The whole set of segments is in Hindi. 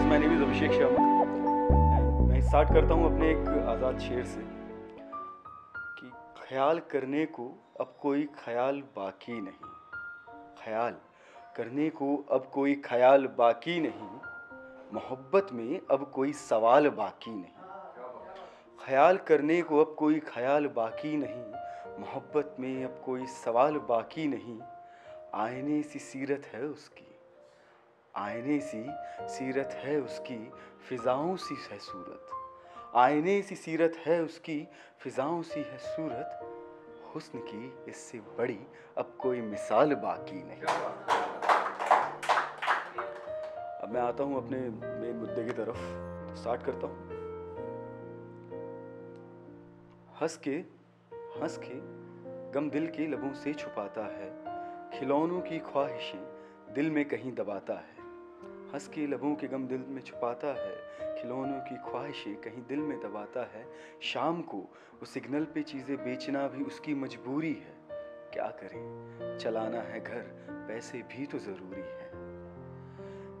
अभिषेक शर्मा मैं स्टार्ट करता हूँ अपने एक आज़ाद शेर से कि ख्याल करने को अब कोई ख्याल बाकी नहीं। ख्याल करने को अब कोई ख्याल बाकी नहीं। मोहब्बत में अब कोई सवाल बाकी नहीं। ख्याल करने को अब कोई ख्याल बाकी नहीं। मोहब्बत में अब कोई सवाल बाकी नहीं। आईने सी सीरत है उसकी। आईने सी सीरत है उसकी फिजाओं सी है सूरत। आईने सी सीरत है उसकी फिजाओं सी है सूरत। हुस्न की इससे बड़ी अब कोई मिसाल बाकी नहीं। अब मैं आता हूँ अपने मेन मुद्दे की तरफ़। स्टार्ट करता हूँ। हंस के हंस के गम दिल के लबों से छुपाता है। खिलौनों की ख्वाहिशें दिल में कहीं दबाता है। हंस के लबों के गम दिल में छुपाता है, खिलौनों की ख्वाहिशें कहीं दिल में दबाता है, शाम को उस सिग्नल पे चीज़ें बेचना भी उसकी मजबूरी है। क्या करें? चलाना है घर, पैसे भी तो ज़रूरी है।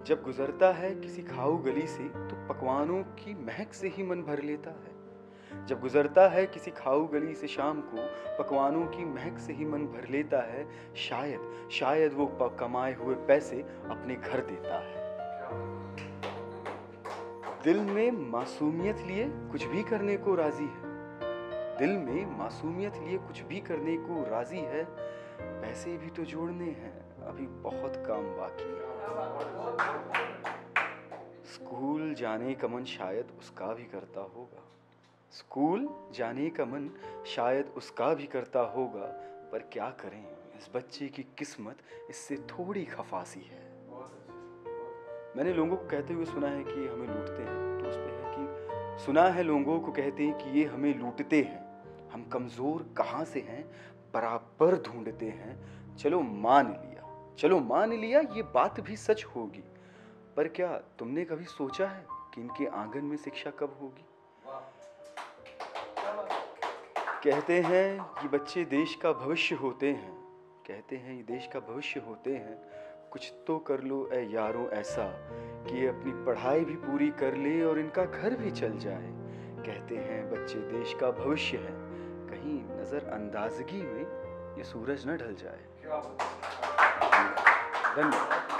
जब गुजरता है किसी खाऊ गली से तो पकवानों की महक से ही मन भर लेता है। जब गुजरता है किसी खाऊ गली से शाम को, पकवानों की महक से ही मन भर लेता है, शायद शायद वो कमाए हुए पैसे अपने घर देता है। दिल में मासूमियत लिए कुछ भी करने को राज़ी है। दिल में मासूमियत लिए कुछ भी करने को राज़ी है, पैसे भी तो जोड़ने हैं, अभी बहुत काम बाकी है। स्कूल जाने का मन शायद उसका भी करता होगा। स्कूल जाने का मन शायद उसका भी करता होगा, पर क्या करें? इस बच्चे की किस्मत इससे थोड़ी खफासी है। मैंने लोगों को कहते हुए सुना है कि ये हमें लूटते हैं। तो उस पर है कि सुना है लोगों को कहते हैं कि ये हमें लूटते हैं। हम कमज़ोर कहाँ से हैं? बराबर ढूंढते हैं। चलो मान लिया। चलो मान लिया, ये बात भी सच होगी। पर क्या तुमने कभी सोचा है कि इनके आँगन में शिक्षा कब होगी? कहते हैं कि बच्चे देश का भविष्य होते हैं। कहते हैं ये देश का भविष्य होते हैं। कुछ तो कर लो ए यारों ऐसा कि ये अपनी पढ़ाई भी पूरी कर ले और इनका घर भी चल जाए। कहते हैं बच्चे देश का भविष्य है। कहीं नज़र अंदाजगी में ये सूरज न ढल जाए। धन्यवाद।